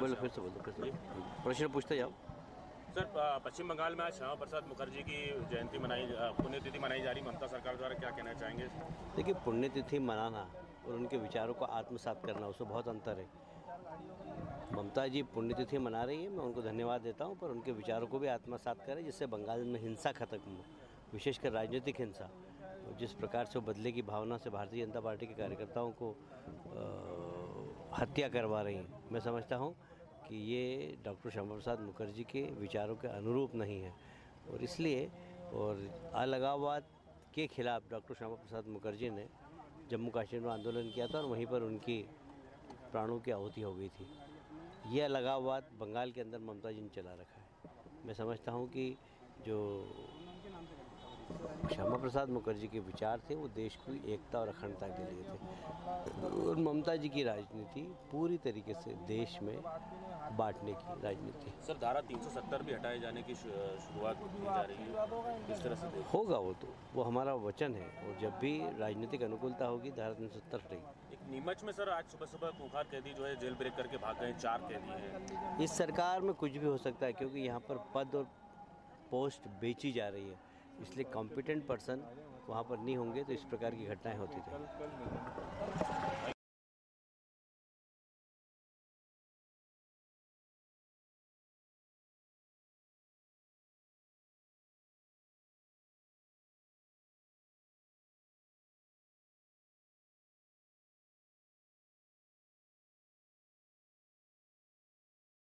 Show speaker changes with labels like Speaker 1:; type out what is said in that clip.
Speaker 1: बोलो फिर से बोलो फिर से प्रश्न पूछते जाओ
Speaker 2: सर पश्चिम बंगाल में आज श्यामा प्रसाद मुखर्जी की जयंती मनाई पुण्यतिथि मनाई जा रही ममता सरकार द्वारा क्या कहना चाहेंगे?
Speaker 1: देखिए पुण्यतिथि मनाना और उनके विचारों को आत्मसात करना उसमें बहुत अंतर है। ममता जी पुण्यतिथि मना रही है मैं उनको धन्यवाद देता हूँ पर उनके विचारों को भी आत्मसात करें जिससे बंगाल में हिंसा खत्म हो विशेषकर राजनीतिक हिंसा। जिस प्रकार से वो बदले की भावना से भारतीय जनता पार्टी के कार्यकर्ताओं को अ, हत्या करवा रही हैं। मैं समझता हूँ कि ये डॉक्टर श्यामा प्रसाद मुखर्जी के विचारों के अनुरूप नहीं है। और इसलिए, और अलगाववाद के खिलाफ डॉक्टर श्यामा प्रसाद मुखर्जी ने जम्मू कश्मीर में आंदोलन किया था और वहीं पर उनकी प्राणों की आहुति हो गई थी। ये अलगाववाद बंगाल के अंदर ममता जी ने चला रखा है। मैं समझता हूँ कि जो श्यामा प्रसाद मुखर्जी के विचार थे, वो देश की एकता और अखंडता के लिए थे। और ममता जी की राजनीति पूरी तरीके से देश में बांटने की राजनीति है।
Speaker 2: सर धारा 370 भी हटाए जाने की शुरुआत की जा रही है। किस तरह से
Speaker 1: होगा वो तो वो हमारा वचन है। और जब भी राजनीतिक अनुकूलता होगी धारा तीन सौ सत्तर हटेगी
Speaker 2: एक नीमच में सर आज सुबह सुबह खूंखार कैदी जो है जेल ब्रेक करके भाग गए चार कैदी हैं।
Speaker 1: इस सरकार में कुछ भी हो सकता है क्योंकि यहाँ पर पद और पोस्ट बेची जा रही है। इसलिए कॉम्पिटेंट पर्सन वहाँ पर नहीं होंगे तो इस प्रकार की घटनाएँ होती रहेंगी